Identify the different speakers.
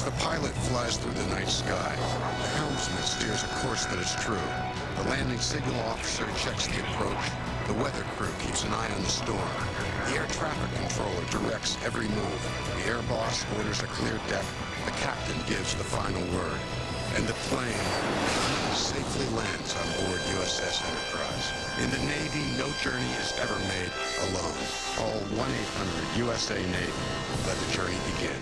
Speaker 1: As the pilot flies through the night sky, the helmsman steers a course that is true. The landing signal officer checks the approach. The weather crew keeps an eye on the storm. The air traffic controller directs every move. The air boss orders a clear deck. The captain gives the final word. And the plane safely lands on board USS Enterprise. In the Navy, no journey is ever made alone. Call 1-800-USA-NAVY. Let the journey begin.